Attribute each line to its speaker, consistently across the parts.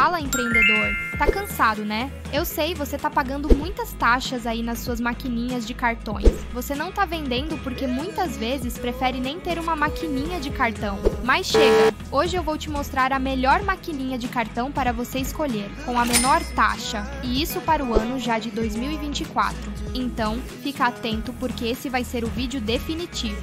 Speaker 1: Fala, empreendedor. Tá cansado, né? Eu sei, você tá pagando muitas taxas aí nas suas maquininhas de cartões. Você não tá vendendo porque muitas vezes prefere nem ter uma maquininha de cartão. Mas chega, hoje eu vou te mostrar a melhor maquininha de cartão para você escolher, com a menor taxa, e isso para o ano já de 2024. Então, fica atento porque esse vai ser o vídeo definitivo.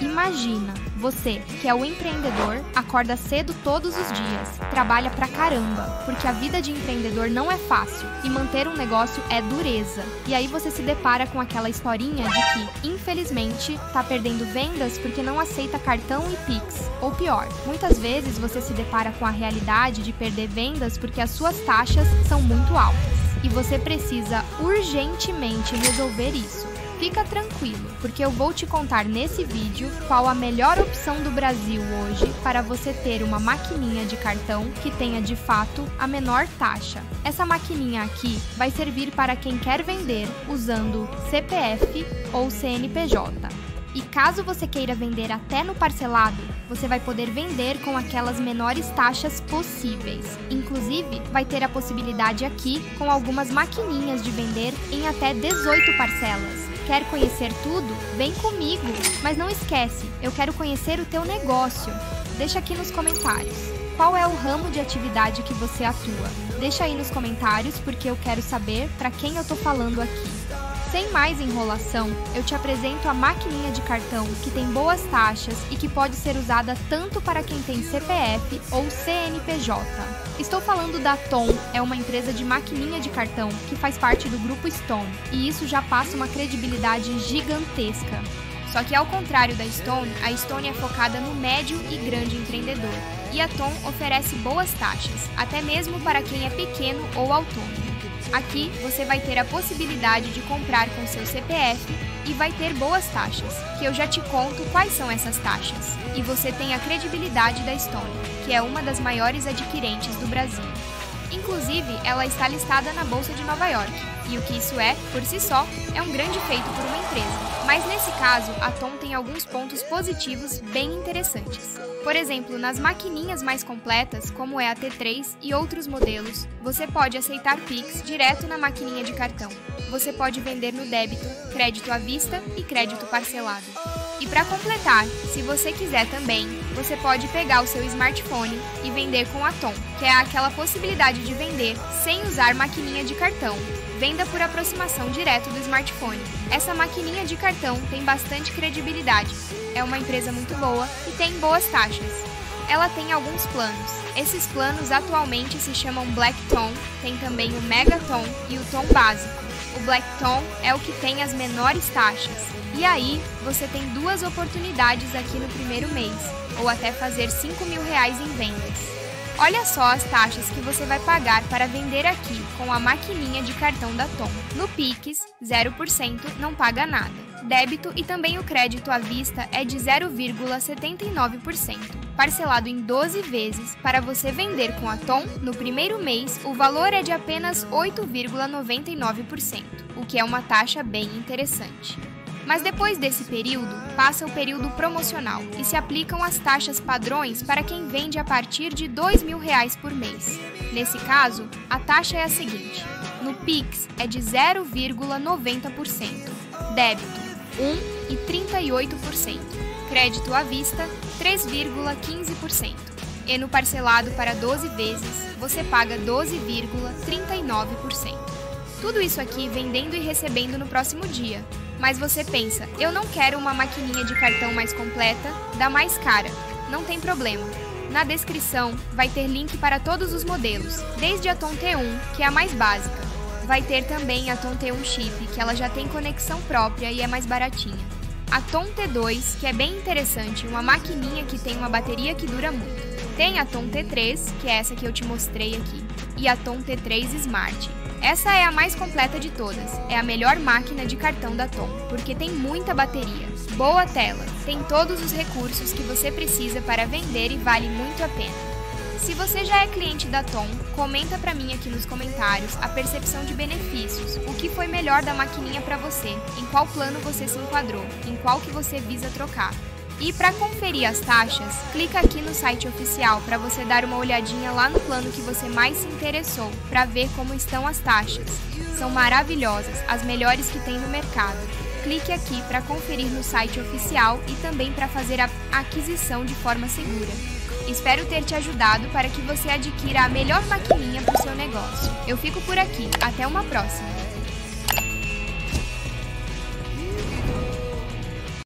Speaker 1: Imagina, você, que é o empreendedor, acorda cedo todos os dias, trabalha pra caramba, porque a vida de empreendedor não é fácil e manter um negócio é dureza. E aí você se depara com aquela historinha de que, infelizmente, tá perdendo vendas porque não aceita cartão e Pix. Ou pior, muitas vezes você se depara com a realidade de perder vendas porque as suas taxas são muito altas. E você precisa urgentemente resolver isso. Fica tranquilo, porque eu vou te contar nesse vídeo qual a melhor opção do Brasil hoje para você ter uma maquininha de cartão que tenha de fato a menor taxa. Essa maquininha aqui vai servir para quem quer vender usando CPF ou CNPJ. E caso você queira vender até no parcelado, você vai poder vender com aquelas menores taxas possíveis. Inclusive, vai ter a possibilidade aqui com algumas maquininhas de vender em até 18 parcelas. Quer conhecer tudo? Vem comigo! Mas não esquece, eu quero conhecer o teu negócio. Deixa aqui nos comentários. Qual é o ramo de atividade que você atua? Deixa aí nos comentários porque eu quero saber para quem eu tô falando aqui. Sem mais enrolação, eu te apresento a maquininha de cartão que tem boas taxas e que pode ser usada tanto para quem tem CPF ou CNPJ. Estou falando da Tom, é uma empresa de maquininha de cartão que faz parte do grupo Stone, e isso já passa uma credibilidade gigantesca. Só que ao contrário da Stone, a Stone é focada no médio e grande empreendedor, e a Tom oferece boas taxas, até mesmo para quem é pequeno ou autônomo. Aqui você vai ter a possibilidade de comprar com seu CPF e vai ter boas taxas, que eu já te conto quais são essas taxas. E você tem a credibilidade da Stone, que é uma das maiores adquirentes do Brasil. Inclusive, ela está listada na Bolsa de Nova York, e o que isso é, por si só, é um grande feito por uma empresa. Mas nesse caso, a Tom tem alguns pontos positivos bem interessantes. Por exemplo, nas maquininhas mais completas, como é a T3 e outros modelos, você pode aceitar Pix direto na maquininha de cartão. Você pode vender no débito, crédito à vista e crédito parcelado. E para completar, se você quiser também, você pode pegar o seu smartphone e vender com a Tom, que é aquela possibilidade de vender sem usar maquininha de cartão. Venda por aproximação direto do smartphone. Essa maquininha de cartão tem bastante credibilidade. É uma empresa muito boa e tem boas taxas. Ela tem alguns planos. Esses planos atualmente se chamam Black Tom, tem também o Mega Tom e o Tom básico. O Black Tom é o que tem as menores taxas. E aí, você tem duas oportunidades aqui no primeiro mês, ou até fazer 5 mil reais em vendas. Olha só as taxas que você vai pagar para vender aqui com a maquininha de cartão da Tom. No Pix, 0% não paga nada. Débito e também o crédito à vista é de 0,79%. Parcelado em 12 vezes, para você vender com a Tom, no primeiro mês, o valor é de apenas 8,99%, o que é uma taxa bem interessante. Mas depois desse período, passa o período promocional e se aplicam as taxas padrões para quem vende a partir de 2 mil reais por mês. Nesse caso, a taxa é a seguinte: no Pix é de 0,90%, débito 1,38%, crédito à vista 3,15%. E no parcelado para 12 vezes, você paga 12,39%. Tudo isso aqui vendendo e recebendo no próximo dia, mas você pensa, eu não quero uma maquininha de cartão mais completa, da mais cara. Não tem problema. Na descrição vai ter link para todos os modelos, desde a Tom T1, que é a mais básica. Vai ter também a Tom T1 Chip, que ela já tem conexão própria e é mais baratinha. A Tom T2, que é bem interessante, uma maquininha que tem uma bateria que dura muito. Tem a Tom T3, que é essa que eu te mostrei aqui, e a Tom T3 Smart, essa é a mais completa de todas. É a melhor máquina de cartão da Tom, porque tem muita bateria, boa tela, tem todos os recursos que você precisa para vender e vale muito a pena. Se você já é cliente da Tom, comenta para mim aqui nos comentários a percepção de benefícios, o que foi melhor da maquininha para você, em qual plano você se enquadrou, em qual que você visa trocar. E para conferir as taxas, clica aqui no site oficial para você dar uma olhadinha lá no plano que você mais se interessou, para ver como estão as taxas. São maravilhosas, as melhores que tem no mercado. Clique aqui para conferir no site oficial e também para fazer a aquisição de forma segura. Espero ter te ajudado para que você adquira a melhor maquininha para o seu negócio. Eu fico por aqui, até uma próxima!